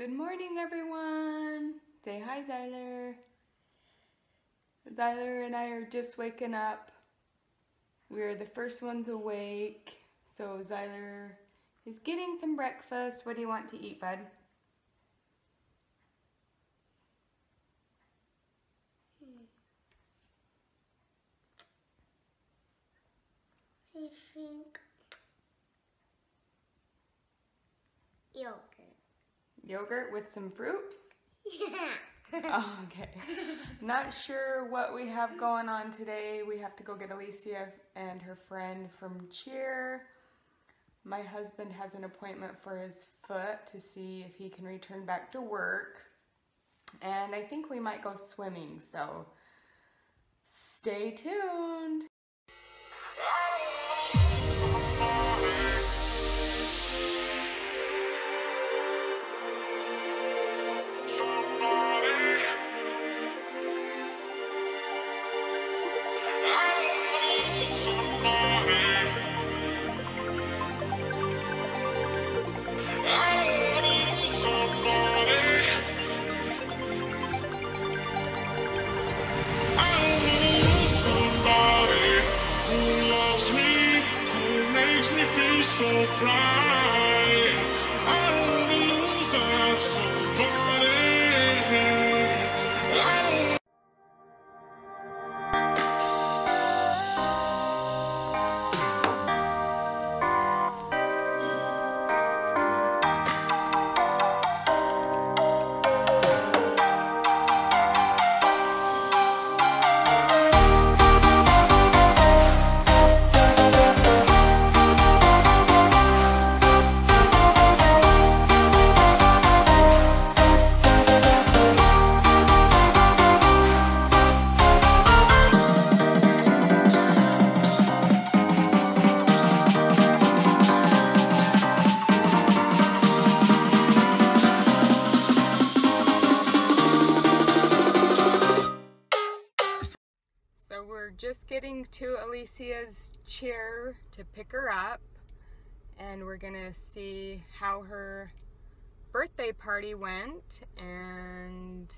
Good morning, everyone. Say hi, Zyler. Zyler and I are just waking up. We're the first ones awake. So Zyler is getting some breakfast. What do you want to eat, bud? Hmm. I think yogurt. Yogurt with some fruit? Yeah. Oh, okay. Not sure what we have going on today. We have to go get Alicia and her friend from cheer. My husband has an appointment for his foot to see if he can return back to work. And I think we might go swimming, so stay tuned. So getting to Alicia's chair to pick her up, and we're gonna see how her birthday party went and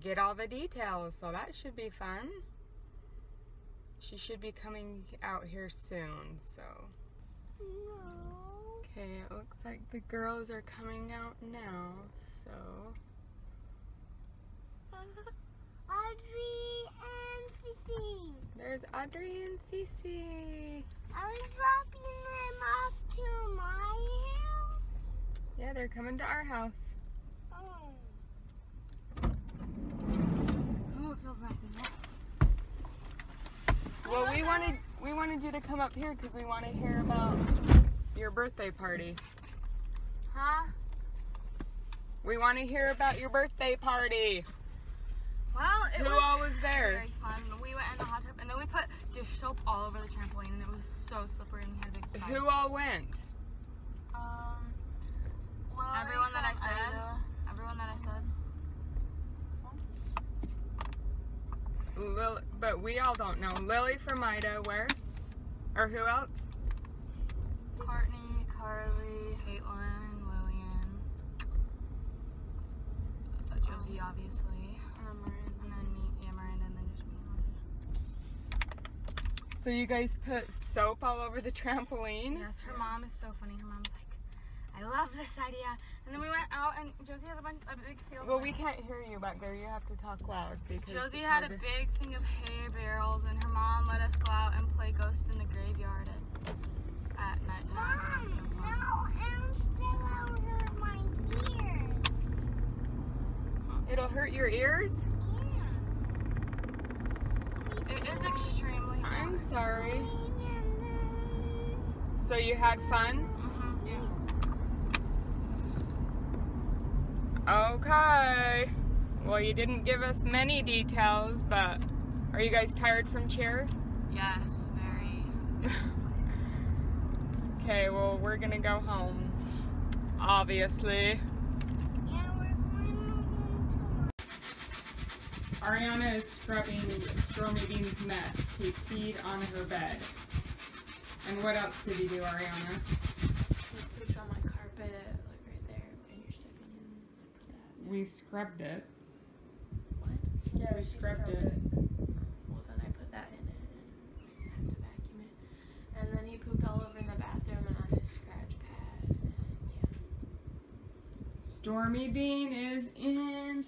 get all the details. So that should be fun. She should be coming out here soon. So No. okay, it looks like the girls are coming out now. So uh-huh. Audrey and. There's Audrey and Cece. Are we dropping them off to my house? Yeah, they're coming to our house. Oh. Oh, it feels nice and wet. Well, we wanted we wanted you to come up here because we want to hear about your birthday party. Huh? We want to hear about your birthday party. Well, it Who was all was there? very fun. We went in the hot tub then we put dish soap all over the trampoline and it was so slippery and we had a big fight. Who all went? Um, everyone that I said. Everyone that I said. Lil, but we all don't know. Lily from Ida, where? Or who else? Courtney, Carly, Caitlin, Lillian, uh, Josie, obviously, and then me, yeah, Miranda, and then just me and Audrey. So you guys put soap all over the trampoline? Yes, her mom is so funny. Her mom's like, I love this idea. And then we went out and Josie has a bunch a big field. Well, we can't hear you back there. You have to talk loud because Josie it's had a big thing of hay barrels, and her mom let us go out and play ghost in the graveyard at, at nighttime. Mom, so no, I'm still over my ears. It'll hurt your ears. Yeah. It is extremely hot. I'm sorry. Mm-hmm. So you had fun? Yeah. Okay. Well, you didn't give us many details, but are you guys tired from cheer? Yes, very. Okay, well, we're gonna go home. Obviously. Yeah, we're going to Ariana is scrubbing Stormy Bean's mess. He peed on her bed. And what else did he do, Ariana? Put it on my carpet, like right there, and you're stepping in. we scrubbed it. What? Yeah, we scrubbed it. Well, then I put that in it and I had to vacuum it. And then he pooped all over in the bathroom and on his scratch pad. And yeah. Stormy Bean is in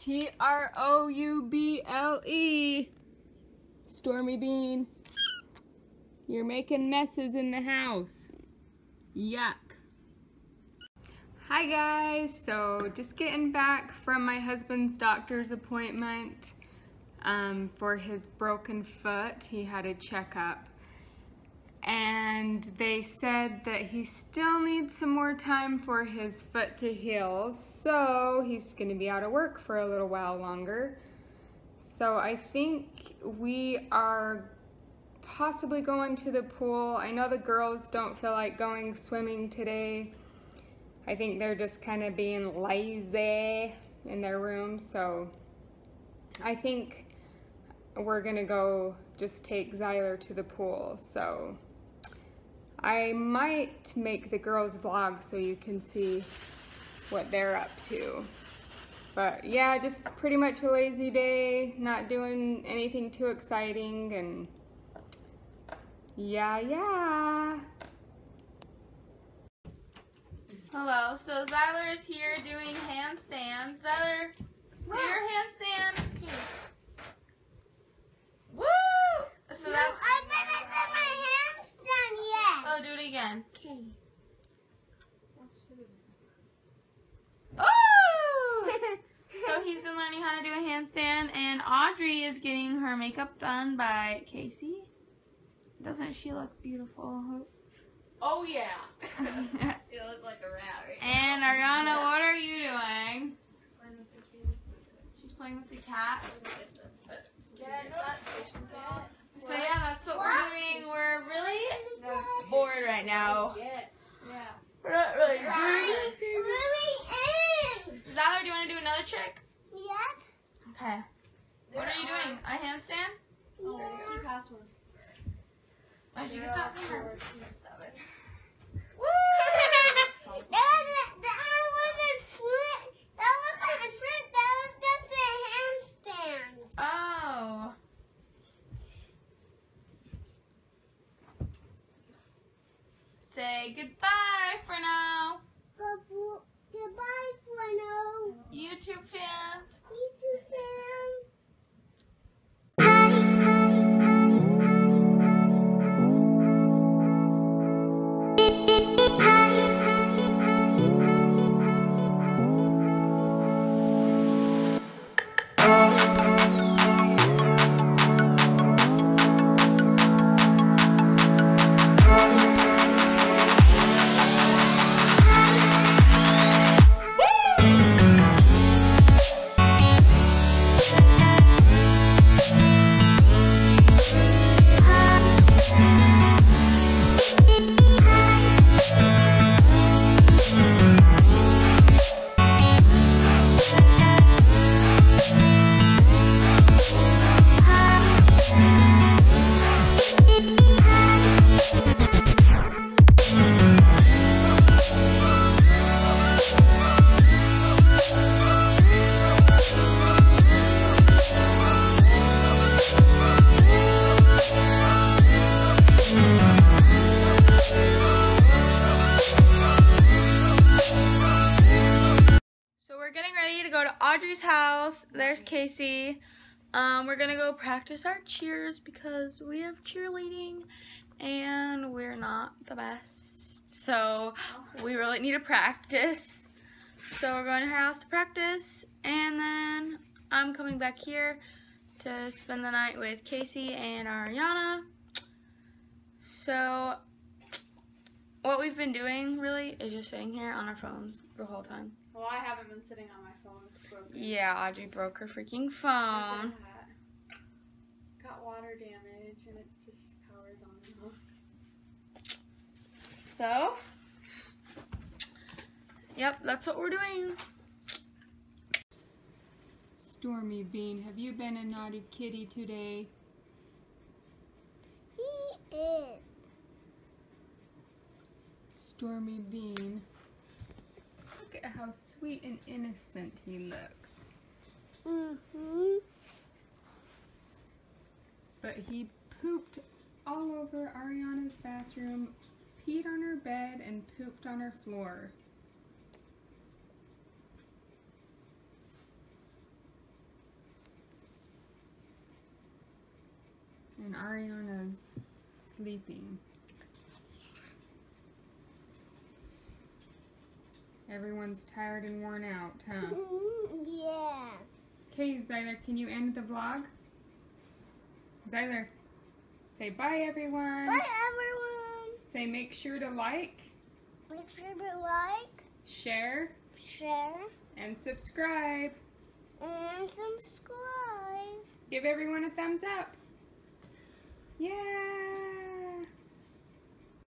T R O U B L E. Stormy Bean. You're making messes in the house. Yuck. Hi guys, so just getting back from my husband's doctor's appointment um, for his broken foot. He had a checkup and they said that he still needs some more time for his foot to heal, so he's going to be out of work for a little while longer. So I think we are possibly going to the pool. I know the girls don't feel like going swimming today. I think they're just kind of being lazy in their room, so I think we're gonna go just take Zyler to the pool. So I might make the girls vlog so you can see what they're up to. But yeah, just pretty much a lazy day, not doing anything too exciting and yeah, yeah. Hello, so Zyler is here doing handstands. Zyler, do your handstand. Woo! So No, that's. I didn't get my hands done yet. Oh, do it again. Okay. Oh! so he's been learning how to do a handstand, and Audrey is getting her makeup done by Casey. Doesn't she look beautiful? Oh yeah. you look like a rat right Ariana, what are you doing? She's playing with the cat. So yeah, that's what, we're doing. We're really bored right now. Yeah. Yeah. We're not really Right. Really in. Zyler, do you want to do another trick? Yep. Okay. What are you doing? A handstand? Yeah. Where'd you get that from? Woo! that, was, that wasn't trick. That wasn't a trick. That was just a handstand. Oh. Say goodbye Audrey's house. There's Casey. Um, we're gonna go practice our cheers because we have cheerleading and we're not the best. So we really need to practice. So we're going to her house to practice and then I'm coming back here to spend the night with Casey and Ariana. So what we've been doing really is just sitting here on our phones the whole time. Well, I haven't been sitting on my phone. It's broken. Yeah, Audrey broke her freaking phone. Got water damage and it just powers on and off. So, yep, that's what we're doing. Stormy Bean, have you been a naughty kitty today? He is. Stormy Bean. At how sweet and innocent he looks. Mm-hmm. But he pooped all over Ariana's bathroom, peed on her bed, and pooped on her floor. And Ariana's sleeping. Everyone's tired and worn out, huh? Yeah. Okay, Zyler, can you end the vlog? Zyler, say bye everyone. Bye, everyone. Say make sure to like, Make sure to like, share, share, and subscribe. and subscribe. Give everyone a thumbs up. Yeah.